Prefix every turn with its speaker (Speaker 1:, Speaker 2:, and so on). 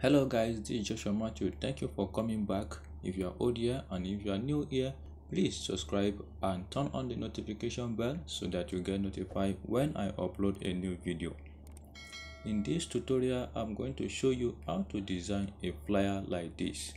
Speaker 1: hello guys. This is joshua matthew. Thank you for coming back. If you are old here and if you are new here please subscribe and turn on the notification bell so that you get notified when i upload a new video. In this tutorial i'm going to show you how to design a flyer like this.